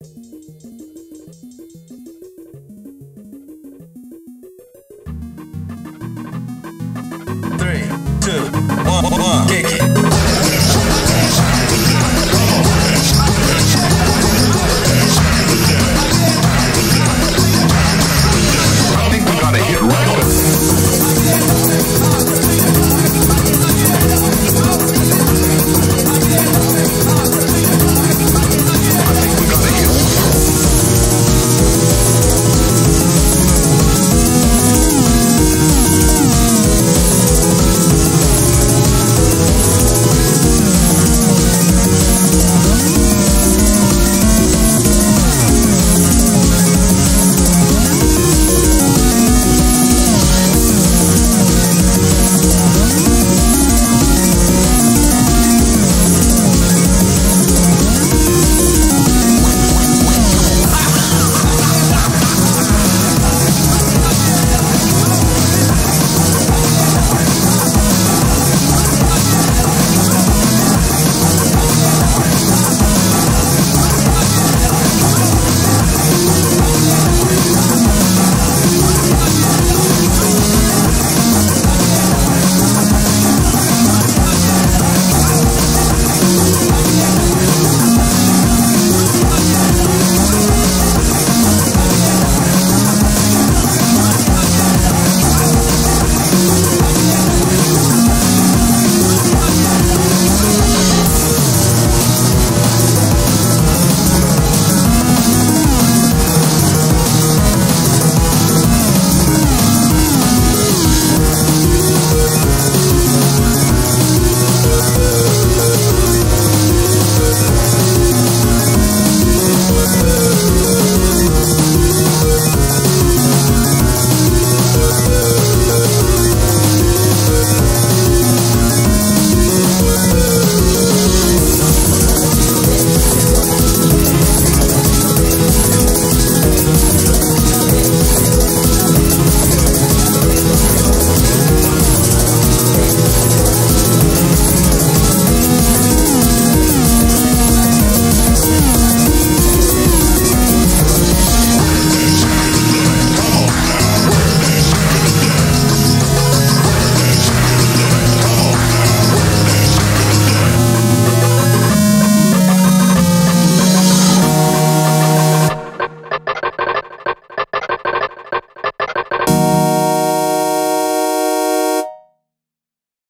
Three, two, one, one, kick it.